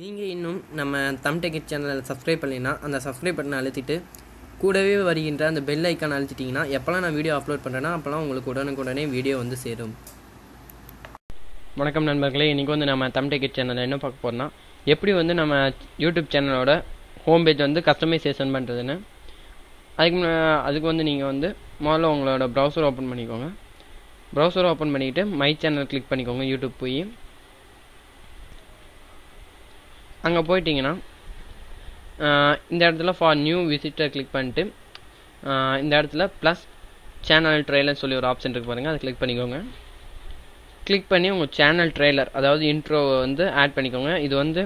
நீங்கள் இன்னும் நம்ம தம் டெக்கெட் சேனலை சப்ஸ்கிரைப் பண்ணலைன்னா அந்த சப்ஸ்கிரைப் பட்டனை அழுத்திட்டு கூடவே வருகின்ற அந்த பெல் ஐக்கான் அழுத்திட்டிங்கன்னா எப்போல்லாம் நான் வீடியோ அப்லோட் பண்ணுறேன்னா அப்போல்லாம் உங்களுக்கு உடனுக்குடனே வீடியோ வந்து சேரும். வணக்கம் நண்பர்களே. இன்றைக்கி வந்து நம்ம தம் டெக்கெட் சேனலில் என்ன பார்க்க போகிறோம்னா எப்படி வந்து நம்ம யூடியூப் சேனலோட ஹோம் பேஜ் வந்து கஸ்டமைசேஷன் பண்ணுறதுன்னு அதுக்கு அதுக்கு வந்து நீங்கள் வந்து முதல்ல உங்களோட ப்ரௌசர் ஓப்பன் பண்ணிக்கோங்க. ப்ரௌசர் ஓப்பன் பண்ணிக்கிட்டு மை சேனல் கிளிக் பண்ணிக்கோங்க யூடியூப் போய். அங்கே போயிட்டிங்கன்னா இந்த இடத்துல ஃபார் நியூ விசிட்டர் கிளிக் பண்ணிட்டு இந்த இடத்துல ப்ளஸ் சேனல் ட்ரெய்லர் சொல்லி ஒரு ஆப்ஷன் இருக்குது பாருங்கள் அதை கிளிக் பண்ணிக்கோங்க. கிளிக் பண்ணி உங்கள் சேனல் ட்ரெய்லர் அதாவது இன்ட்ரோ வந்து ஆட் பண்ணிக்கோங்க. இது வந்து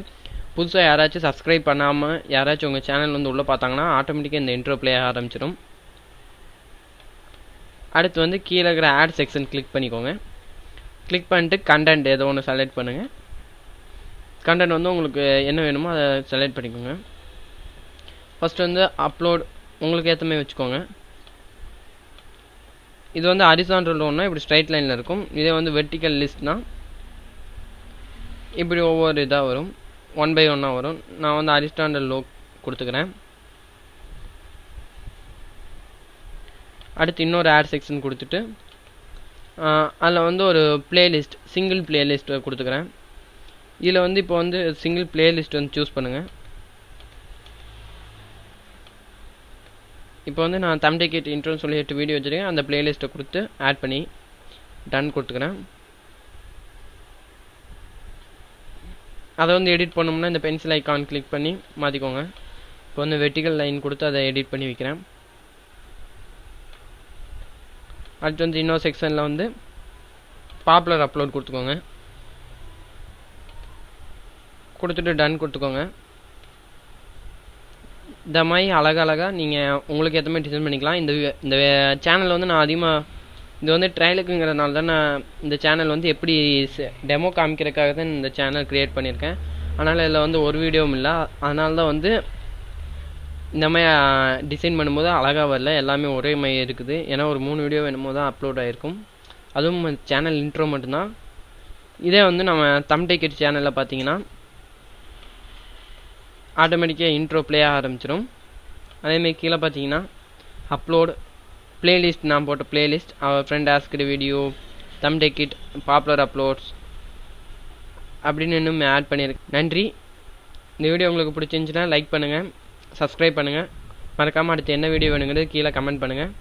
புதுசாக யாராச்சும் சப்ஸ்கிரைப் பண்ணாமல் யாராச்சும் உங்கள் சேனல் வந்து உள்ளே பார்த்தாங்கன்னா ஆட்டோமேட்டிக்காக இந்த இன்ட்ரோ ப்ளே ஆரம்பிச்சிடும் அடுத்து வந்து கீழே இருக்கிற ஆட் செக்ஷன் கிளிக் பண்ணிக்கோங்க. கிளிக் பண்ணிட்டு கண்டென்ட் ஏதோ ஒன்று செலக்ட் பண்ணுங்கள் கண்டென்ட் வந்து உங்களுக்கு என்ன வேணுமோ அதை செலக்ட் பண்ணிக்கோங்க. ஃபர்ஸ்ட் வந்து அப்லோட் உங்களுக்கு ஏற்ற மாதிரி வச்சுக்கோங்க. இது வந்து ஹரிசாண்டல் ஒன்றா இப்படி ஸ்ட்ரைட் லைனில் இருக்கும். இதே வந்து வெர்டிக்கல் லிஸ்ட்னா இப்படி ஒவ்வொரு இதாக வரும். ஒன் பை ஒன்னாக வரும். நான் வந்து ஹரிஸ்டாண்டல் லோ கொடுத்துக்கிறேன். அடுத்து இன்னொரு ஆட் செக்ஷன் கொடுத்துட்டு அதில் வந்து ஒரு பிளேலிஸ்ட் சிங்கிள் பிளேலிஸ்ட்டை கொடுத்துக்கிறேன். இதில் வந்து இப்போ வந்து சிங்கிள் பிளேலிஸ்ட் வந்து சூஸ் பண்ணுங்கள் இப்போ வந்து நான் தமிழ் டிக்கெட் இன்ட்ரோன்னு சொல்லி எட்டு வீடியோ வச்சுருக்கேன். அந்த பிளேலிஸ்ட்டை கொடுத்து ஆட் பண்ணி டன் கொடுத்துக்கிறேன். அதை வந்து எடிட் பண்ணோம்னா இந்த பென்சில் ஐக்கான் கிளிக் பண்ணி மாற்றிக்கோங்க இப்போ வந்து வெர்டிக்கல் லைன் கொடுத்து அதை எடிட் பண்ணி வைக்கிறேன். அடுத்து வந்து இன்னொரு செக்ஷனில் வந்து பாப்புலர் அப்லோட் கொடுத்துக்கோங்க. கொடுத்துட்டு டன் கொடுத்துக்கோங்க. இந்த மாதிரி அழகழகாக நீங்கள் உங்களுக்கு ஏற்ற மாதிரி டிசைன் பண்ணிக்கலாம். இந்த இந்த சேனல் வந்து நான் அதிகமாக இது வந்து ட்ரையலுக்குங்கிறதுனால தான் நான் இந்த சேனல் வந்து எப்படி டெமோ காமிக்கிறதுக்காக தான் இந்த சேனல் க்ரியேட் பண்ணியிருக்கேன். அதனால் இதில் வந்து ஒரு வீடியோவும் இல்லை. அதனால தான் வந்து இந்த மாதிரி டிசைன் பண்ணும்போது அழகாக வரல. எல்லாமே ஒரே மாதிரி இருக்குது. ஏன்னா ஒரு மூணு வீடியோ வேணுமோ தான் அப்லோட் ஆகிருக்கும் அதுவும் சேனல் இன்ட்ரோ மட்டும்தான். இதே வந்து நம்ம தம் டிக்கெட் சேனலில் பார்த்தீங்கன்னா ஆட்டோமேட்டிக்காக இன்ட்ரோ ப்ளே ஆரம்பிச்சிடும் அதேமாதிரி கீழே பார்த்தீங்கன்னா அப்லோட் பிளேலிஸ்ட் நான் போட்ட பிளேலிஸ்ட் அவர் ஃப்ரெண்ட் ஆஸ்கிற வீடியோ தம் டெக்கிட் பாப்புலர் அப்லோட்ஸ் அப்படின்னு இன்னும் ஆட் பண்ணியிருக்கேன். நன்றி. இந்த வீடியோ உங்களுக்கு பிடிச்சிருந்துச்சுன்னா லைக் பண்ணுங்கள் சப்ஸ்கிரைப் பண்ணுங்கள் மறக்காமல் அடுத்து என்ன வீடியோ வேணுங்கிறது கீழே கமெண்ட் பண்ணுங்கள்